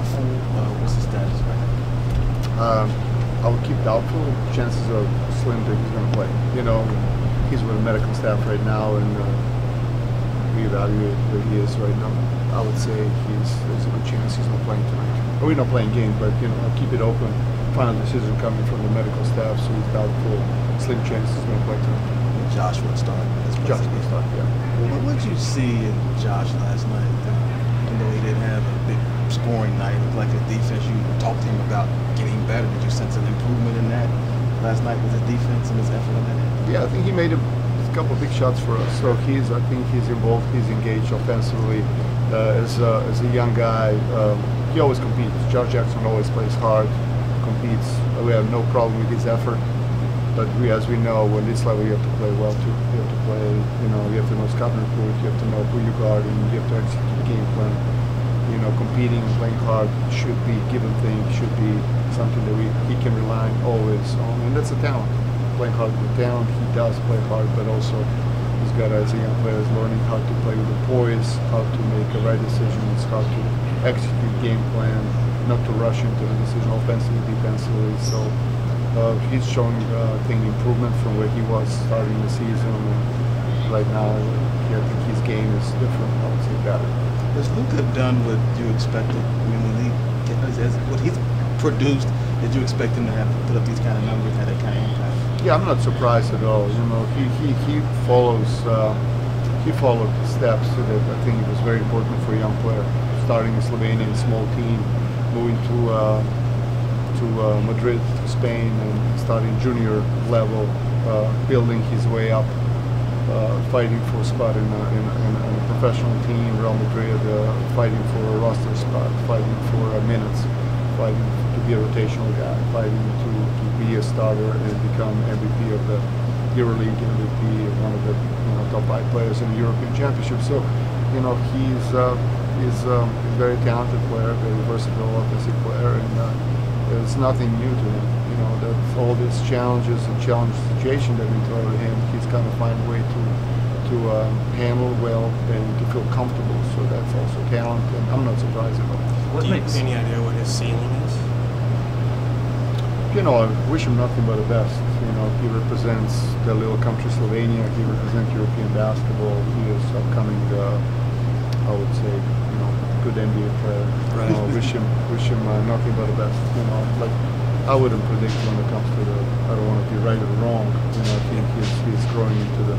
doubtful? Uh, what's his status right now? Um, I would keep doubtful. Chances are slim that he's going to play. You know, he's with the medical staff right now, and uh, we evaluate where he is right now. I would say he's there's a good chance he's not playing tonight. Or we're not playing game, but you know, I'll keep it open. Final decision coming from the medical staff, so he's doubtful. Slim chance he's going to play tonight. Josh would start. Josh place will again. start. Yeah. What what did you see in Josh last night? that, Even though he didn't have a big scoring night, looked like the defense you talked to him about getting better. Did you sense an improvement in that last night with his defense and his effort on that? Yeah, I think he made a, couple big shots for us. So he's, I think he's involved. He's engaged offensively. Uh, as, a, as a young guy, um, he always competes. Josh Jackson always plays hard, competes. We have no problem with his effort. But we, as we know, when this level, you have to play well too. You have to play. You know, you have to know scouting report. You have to know who you're guarding. You have to execute the game plan. You know, competing playing hard should be given thing. Should be something that we he can rely always on, and that's a talent playing hard with talent. He does play hard, but also he's got as a young player is learning how to play with the poise, how to make the right decisions, how to execute game plan, not to rush into the decision offensively, defensively. So uh, he's showing, uh, I think, improvement from where he was starting the season. And right now, I think his game is different. I would say better. Has Luka done what you expected? I mean, when he has, what he's produced, did you expect him to have put up these kind of numbers, have that kind of impact? Yeah, I'm not surprised at all. You know, he he, he follows uh, he followed the steps that I think it was very important for a young player. Starting in Slovenia, in a small team, moving to uh, to uh, Madrid, to Spain, and starting junior level, uh, building his way up, uh, fighting for a spot in a, in, a, in a professional team, Real Madrid, uh, fighting for a roster spot, fighting for uh, minutes, fighting to be a rotational guy, fighting to, to be a starter and become MVP of the EuroLeague MVP, one of the you know, top five players in the European Championship. So, you know, he's uh, he's um, a very talented player, very versatile offensive player, and uh, there's nothing new to him. You know, that all these challenges and challenge situation that we throw at him, he's going to find a way to to um, handle well and to feel comfortable. So that's also talent, and I'm not surprised at all. What Do you makes have any idea what his ceiling is? You know, I wish him nothing but the best. You know, he represents the little country Slovenia. He represents European basketball. He is upcoming, uh, I would say, you know, good NBA player. Right. You know, wish him, wish him uh, nothing but the best. You know, like I wouldn't predict when it comes to the. I don't want to be right or wrong. You know, I think he's he's growing into the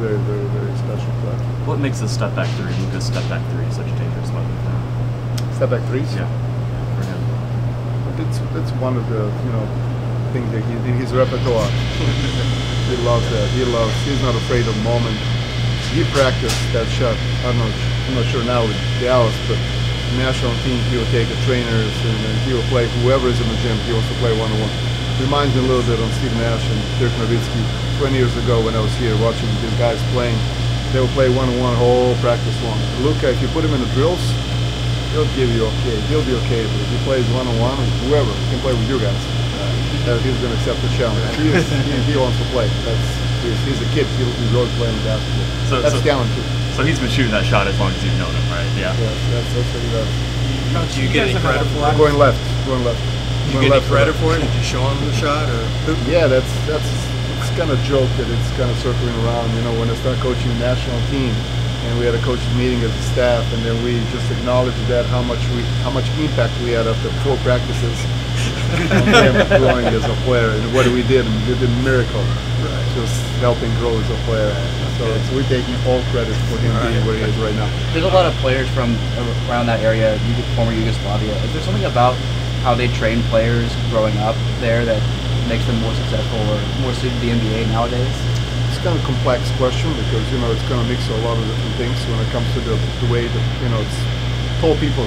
very, very, very special player. what makes the step back three, Luka's step back three, such a dangerous weapon? Step back threes. Yeah, for him. That's that's one of the you know things that he in his repertoire. he loves that. He loves. He's not afraid of moment. He practiced that shot. I'm not. I'm not sure now with Dallas, but national team he will take the trainers and he will play whoever is in the gym. He wants to play one on one. Reminds me a little bit on Steve Nash and Dirk Nowitzki 20 years ago when I was here watching these guys playing. They will play one on one whole practice long. Luka, if you put him in the drills, he'll give you okay. He'll be okay. But if he plays one on one, whoever he can play with you guys, uh, he's going to accept the challenge. He, is, he, he wants to play. That's he's, he's a kid. He, he's always playing basketball. So- that's so- talent too. So he's been shooting that shot as long as you've known him, right? Yeah. Yes, that's, that's what he does. Do you get any credit for it? Going left. Going left. Do Going you get any left credit for it? Did you show him the shot or? Yeah, that's that's it's kind of joke that it's kind of circling around. You know, when I started coaching the national team, and we had a coaches meeting as a staff, and then we just acknowledged that how much we how much impact we had after four practices on him growing as a player, and what we did, and we did a miracle, just helping grow as a player. So, so we're taking all credit for him being where he is right now. There's a lot of players from around that area, former Yugoslavia. Is there something about how they train players growing up there that makes them more successful or more suited to the NBA nowadays? It's kind of a complex question because you know it's going to mix a lot of different things when it comes to the, the way that you know it's tall people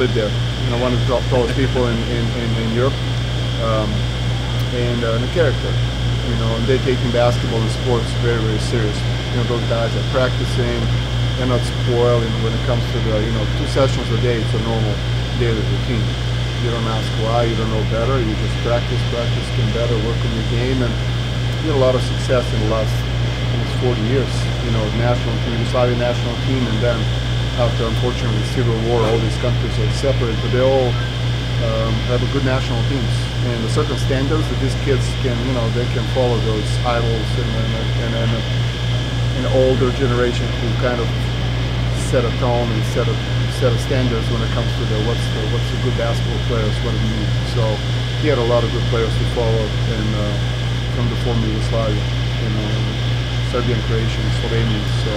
live there. You know, one of the top- tallest people in in, in, in Europe, um, and uh, the character. You know, and they're taking basketball and sports very very serious. You know, those guys are practicing. They're not spoiled. And when it comes to the you know two sessions a day, it's a normal daily routine. You don't ask why. You don't know better. You just practice, practice, get better, work on your game, and you had a lot of success in the last almost 40 years. You know, national team, Yugoslavia national team, and then after unfortunately civil war, all these countries are separate, but they all um, have a good national teams and the standards that these kids can, you know, they can follow those idols and and, and an older generation who kind of set a tone and set a set of standards when it comes to the what's the what's a good basketball players what do you need. So he had a lot of good players to follow and uh, from the former Yugoslavia, you know, Serbian, Croatian, Slovenian. So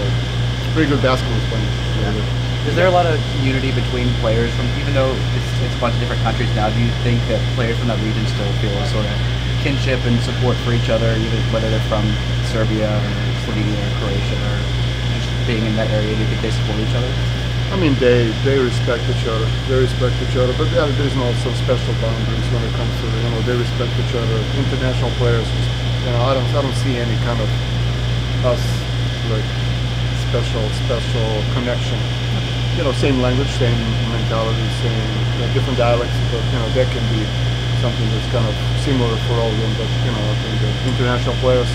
pretty good basketball playing. Yeah. Is there a lot of unity between players from, even though it's, it's a bunch of different countries now? Do you think that players from that region still feel a sort of kinship and support for each other, even whether they're from Serbia or Slovenia or Croatia or just being in that area? Do you think they support each other? I mean, they they respect each other. They respect each other, but yeah, there's no some special boundaries when it comes to you know they respect each other. International players, you know, I don't I don't see any kind of us like special special connection. You know, same language, same mentality, same you know, different dialects, but you know that can be something that's kind of similar for all of them. But you know, I think the international players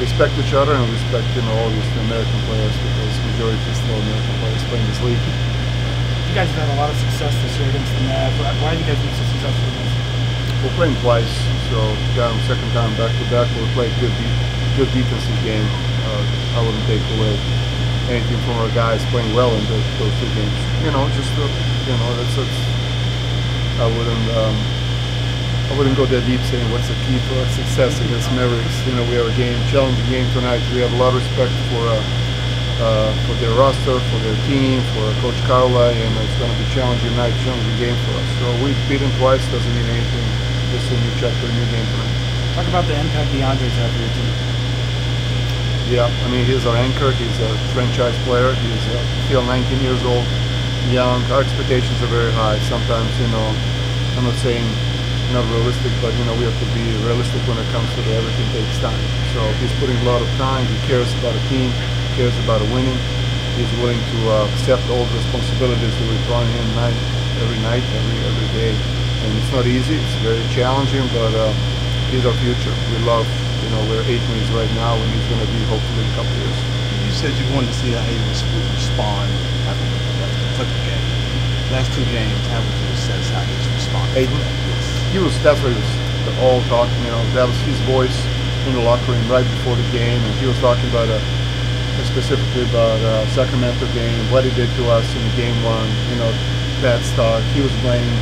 respect each other and respect you know all these American players because majority is still American players playing this league. You guys have had a lot of success this year against the Mavs. Why have you guys been so successful in this? We're playing twice, so got them second time back to back. We played good, de- good defensive game. Uh, I wouldn't take away anything from our guys playing well in those, two games. You know, just you know that's, that's I wouldn't. Um, I wouldn't go that deep saying what's the key for our success against Mavericks. You know, we have a game, challenging game tonight. We have a lot of respect for uh, uh, for their roster, for their team, for Coach Carlisle, and it's going to be challenging night, challenging game for us. So we've beaten twice doesn't mean anything. Just a new chapter, a new game tonight. Talk about the impact DeAndre's had for your team. Yeah, I mean he's our anchor. He's a franchise player. He's uh, still 19 years old, young. Our expectations are very high. Sometimes, you know, I'm not saying not realistic, but you know we have to be realistic when it comes to the everything takes time. So he's putting a lot of time. He cares about a team. He cares about a winning. He's willing to uh, accept all the responsibilities that we throw on him night, every night, every every day. And it's not easy. It's very challenging, but uh, he's our future. We love, you know, we're eight wins right now, and he's going to be hopefully in a couple years. You said you wanted to see how he would respond after the Clipper game. Last two games, how would you assess how he's responded? Ayton, he was he was all talking. You know, that was his voice in the locker room right before the game, and he was talking about a specifically about uh, Sacramento game, what he did to us in game one. You know, bad start. He was blaming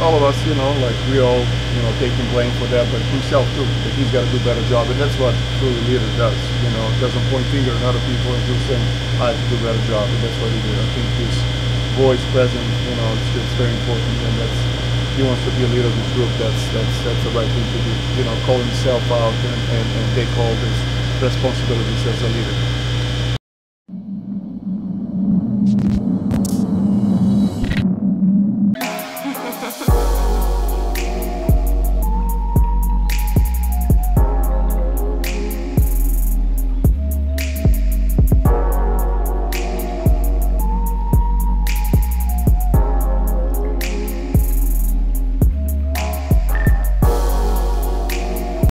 all of us. You know, like we all you know taking blame for that, but himself too. That he's got to do a better job, and that's what truly leader does. You know, doesn't point finger at other people and he'll say, I have to do a better job, and that's what he did. I think his voice present, you know, it's, it's very important, and that's he wants to be a leader of this group. That's that's that's the right thing to do. You know, call himself out and, and, and take all these responsibilities as a leader.